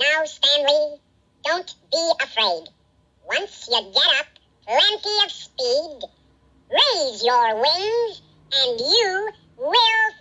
Now, Stanley, don't be afraid. Once you get up, plenty of speed, raise your wings, and you will.